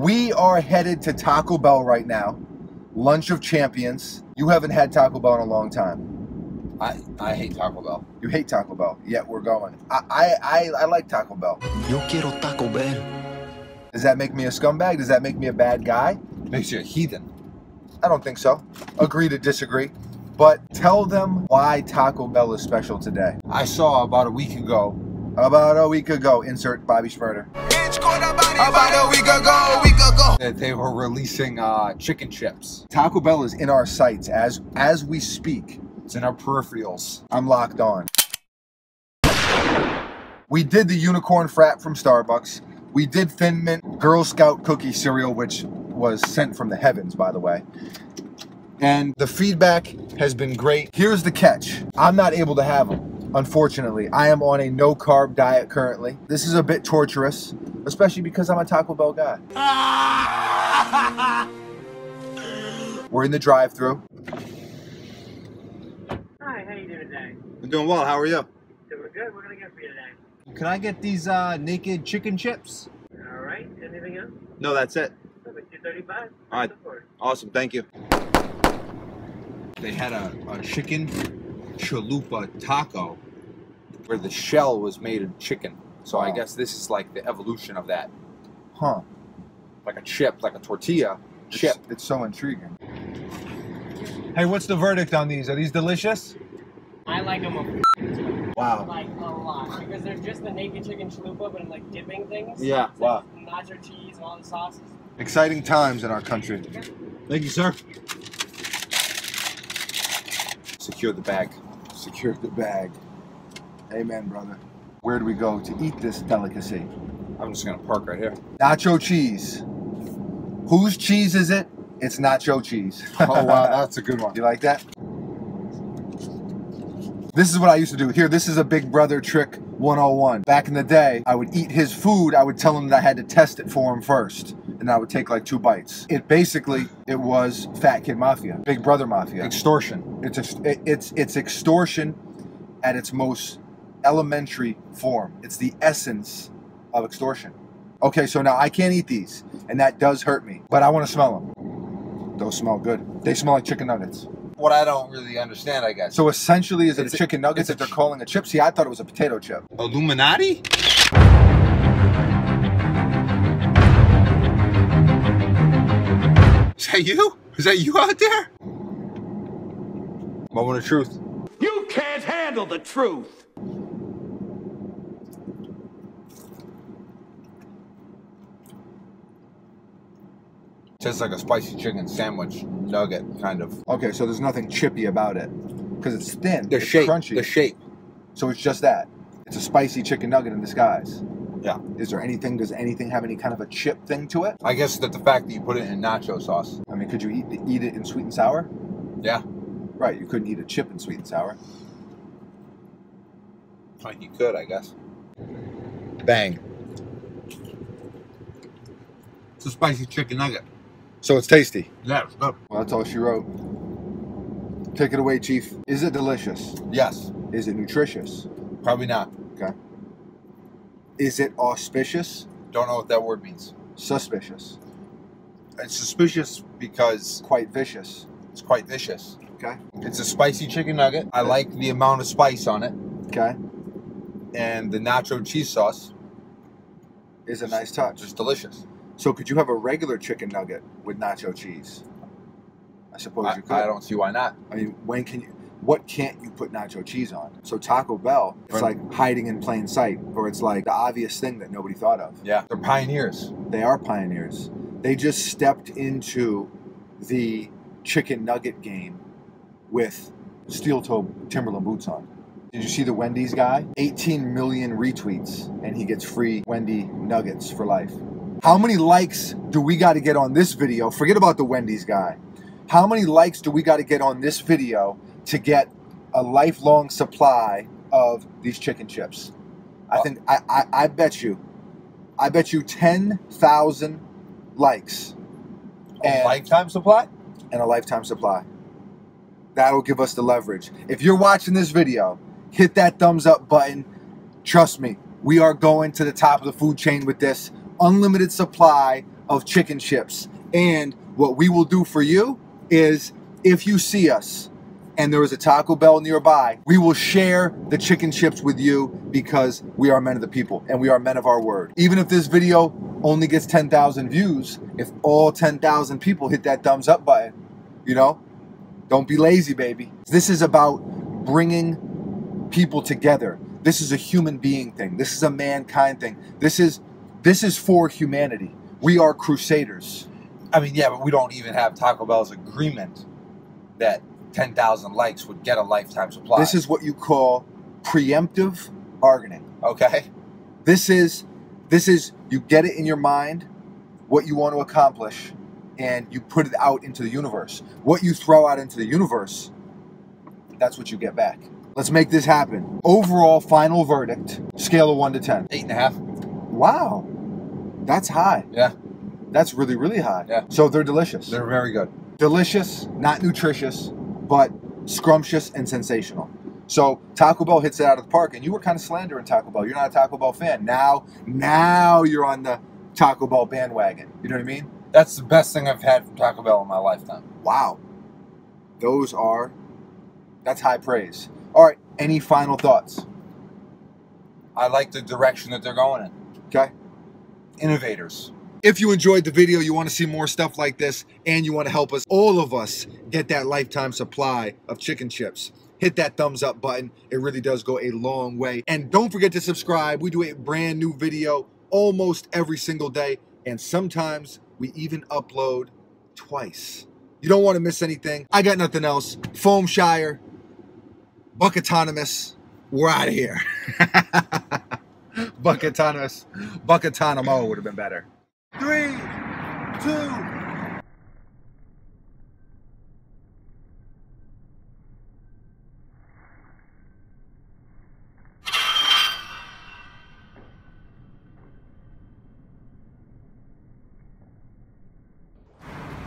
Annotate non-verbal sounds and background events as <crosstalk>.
We are headed to Taco Bell right now. Lunch of Champions. You haven't had Taco Bell in a long time. I, I hate Taco Bell. You hate Taco Bell, yet we're going. I, I, I, I like Taco Bell. Yo quiero Taco Bell. Does that make me a scumbag? Does that make me a bad guy? Makes you a heathen. I don't think so. Agree to disagree. But tell them why Taco Bell is special today. I saw about a week ago About a week ago, insert Bobby Shmurda. about a week ago, week ago that they were releasing uh, chicken chips. Taco Bell is in our sights as as we speak. It's in our peripherals. I'm locked on. We did the unicorn frap from Starbucks. We did Thin Mint Girl Scout cookie cereal, which was sent from the heavens, by the way. And the feedback has been great. Here's the catch I'm not able to have them, unfortunately. I am on a no carb diet currently. This is a bit torturous, especially because I'm a Taco Bell guy. <laughs> We're in the drive through. Hi, how you doing today? I'm doing well. How are you? Doing good. What can I get for you today? Can I get these uh, naked chicken chips? All right. Anything else? No, that's it. Number two thirty-five. All right. Awesome. Thank you. They had a, a chicken chalupa taco where the shell was made of chicken. So I guess this is like the evolution of that. Huh. Like a chip, like a tortilla chip. It's, it's so intriguing. Hey, what's the verdict on these? Are these delicious? I like them a Wow. like a lot because they're just the naked chicken chalupa, but in like dipping things. Yeah, It's wow. like nacho cheese and all the sauces. Exciting times in our country. Thank you, sir. Secure the bag. Secure the bag. Amen, brother. Where do we go to eat this delicacy? I'm just gonna park right here. Nacho cheese. Whose cheese is it? It's nacho cheese. <laughs> Oh wow, that's a good one. You like that? This is what I used to do. Here, this is a big brother trick 101. Back in the day, I would eat his food. I would tell him that I had to test it for him first. And I would take like two bites. It basically, it was Fat Kid Mafia, Big Brother Mafia. Extortion. It's it- it's it's extortion at its most elementary form. It's the essence of extortion. Okay, so now I can't eat these, and that does hurt me. But I want to smell them. Those smell good. They smell like chicken nuggets. What I don't really understand, I guess. So essentially, is it It's a a- chicken nugget that they're calling a chip? See, I thought it was a potato chip. Illuminati? Is that you? Is that you out there? Moment of truth. You can't handle the truth. Tastes like a spicy chicken sandwich nugget, kind of. Okay, so there's nothing chippy about it because it's thin. The it's shape. crunchy. The shape. So it's just that. It's a spicy chicken nugget in disguise. Yeah. Is there anything? Does anything have any kind of a chip thing to it? I guess that the fact that you put it in nacho sauce. I mean, could you eat eat it in sweet and sour? Yeah. Right. You couldn't eat a chip in sweet and sour. Like you could, I guess. Bang. It's a spicy chicken nugget. So it's tasty. Yeah, it's good. Well, that's all she wrote. Take it away, Chief. Is it delicious? Yes. Is it nutritious? Probably not. Okay. Is it auspicious? Don't know what that word means. Suspicious. It's suspicious because Quite vicious. it's quite vicious. Okay. It's a spicy chicken nugget. I like the amount of spice on it. Okay. And the nacho cheese sauce Is a nice touch. is delicious. So could you have a regular chicken nugget with nacho cheese? I suppose I, you could. I don't see why not. I mean, when can you? What can't you put nacho cheese on? So Taco Bell, it's Right. like hiding in plain sight, or it's like the obvious thing that nobody thought of. Yeah, they're pioneers. They are pioneers. They just stepped into the chicken nugget game with steel toe Timberland boots on. Did you see the Wendy's guy? 18 million retweets, and he gets free Wendy nuggets for life. How many likes do we got to get on this video? Forget about the Wendy's guy. How many likes do we got to get on this video to get a lifelong supply of these chicken chips? I think I, I, I bet you, I bet you ten thousand likes A And- lifetime supply? and a lifetime supply. That'll give us the leverage. If you're watching this video, hit that thumbs up button. Trust me, we are going to the top of the food chain with this unlimited supply of chicken chips. And what we will do for you is if you see us and there is a Taco Bell nearby, we will share the chicken chips with you because we are men of the people and we are men of our word. Even if this video only gets 10,000 views, if all 10,000 people hit that thumbs up button, you know, don't be lazy, baby. This is about bringing people together. This is a human being thing. This is a mankind thing. This is this is for humanity. We are crusaders. I mean, yeah, but we don't even have Taco Bell's agreement that 10,000 likes would get a lifetime supply. This is what you call preemptive bargaining. okay. This is this is you get it in your mind what you want to accomplish and you put it out into the universe. What you throw out into the universe, that's what you get back. Let's make this happen. Overall final verdict, scale of 1 to 10. Eight and a half. Wow. That's high. Yeah. That's really really high. Yeah. So they're delicious. They're very good. delicious, not nutritious, but scrumptious and sensational. So Taco Bell hits it out of the park, and you were kind of slandering Taco Bell. You're not a Taco Bell fan. Now, now you're on the Taco Bell bandwagon. You know what I mean? That's the best thing I've had from Taco Bell in my lifetime. Wow. Those are that's high praise. All right. Any final thoughts? I like the direction that they're going in. Okay. Innovators. If you enjoyed the video, you want to see more stuff like this, and you want to help us, all of us, get that lifetime supply of chicken chips, hit that thumbs up button. It really does go a long way. And don't forget to subscribe. We do a brand new video almost every single day, and sometimes we even upload twice. You don't want to miss anything. I got nothing else. Foam Shire, Buck Autonomous, we're out of here. <laughs> Bucketanos. Bucketano would have been better. Three, two,